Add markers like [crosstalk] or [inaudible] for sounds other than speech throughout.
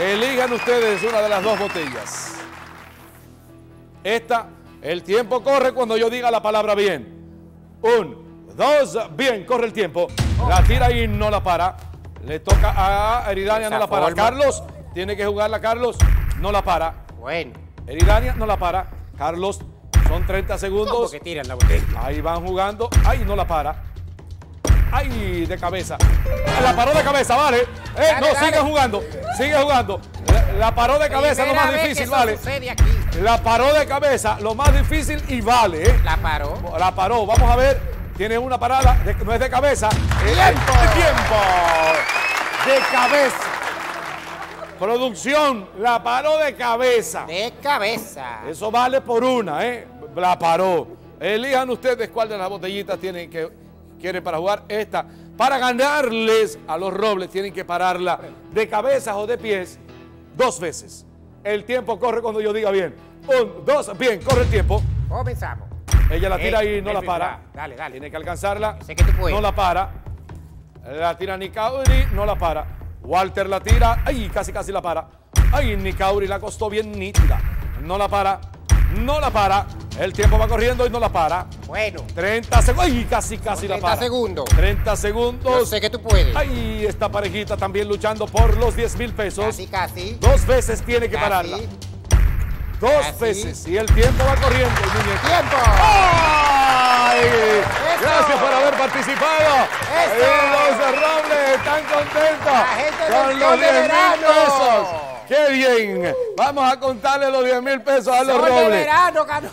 Elijan ustedes una de las dos botellas. Esta, el tiempo corre cuando yo diga la palabra bien. Un, dos, bien, corre el tiempo. La tira y no la para. Le toca a Eridania, no la para. Carlos, tiene que jugarla Carlos, no la para. Bueno. Eridania no la para. Carlos, son 30 segundos. que tiran la botella? Ahí van jugando. Ahí no la para. Ahí de cabeza. La paró de cabeza, vale. Eh, Dale, no, dale. sigue jugando. Sigue jugando. La, la paró de cabeza, lo más difícil, vale. La paró de cabeza, lo más difícil y vale, ¿eh? La paró. La paró. Vamos a ver. Tiene una parada. de- no es de cabeza. Eh, ¡Tiempo! ¡Tiempo! De cabeza. Producción. La paró de cabeza. De cabeza. Eso vale por una, ¿eh? La paró. Elijan ustedes cuál de las botellitas tienen que quieren para jugar esta. Para ganarles a los robles tienen que pararla de cabezas o de pies dos veces. El tiempo corre cuando yo diga bien. Un, dos, bien, corre el tiempo. Comenzamos. Ella la tira Ey, y no la Melvin, para. va, dale, dale. Tiene que alcanzarla. Sé que tú puedes. No la para. La tira Nicauri, no la para. Walter la tira. Ay, casi casi la para. Ay, Nicauri la costó bien nítida. No la para. No la para. El tiempo va corriendo y no la para. Bueno. 30 segundos. Ay, casi casi la 30 para. segundos. 30 segundos. Yo sé que tú puedes. Ay, esta parejita también luchando por los 10 mil pesos. Casi, casi. Dos veces tiene que Casi. pararla. Dos Casi. veces. Y el tiempo va corriendo. el muñeco. ¡Tiempo! ¡Ay! Gracias por haber participado. Eso. Y los Robles están contentos La gente con los Sol de 10 mil pesos. ¡Qué bien! Vamos a contarle los 10 mil pesos a los Sol de Robles. verano ganó.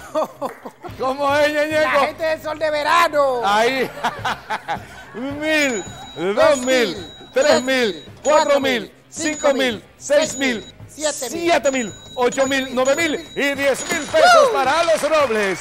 ¿Cómo es, La Ñeñeco? gente del sol de verano. Ahí. [laughs] mil, dos mil, tres mil, cuatro mil, cinco mil, seis mil. siete mil, ocho mil, nueve mil y diez mil pesos para los robles.